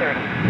30.